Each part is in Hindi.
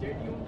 Stay tuned.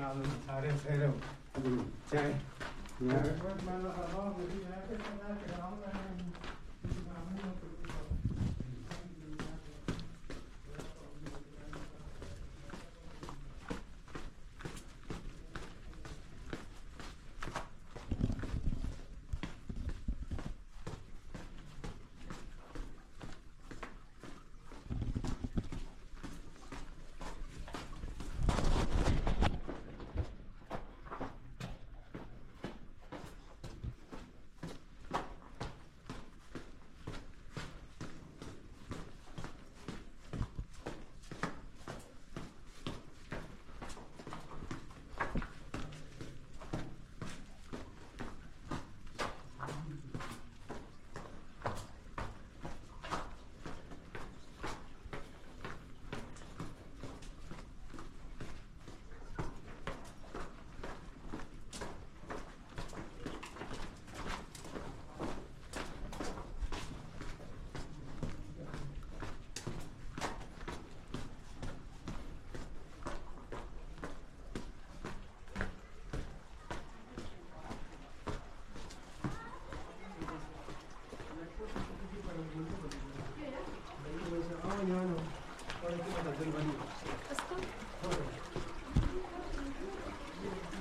Don't forget to Thank you.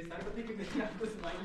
Besar, aku tadi dengar aku semalam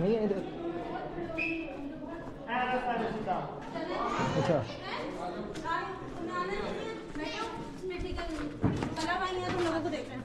नहीं है इधर। अच्छा। तुम लोगों को देख रहे हैं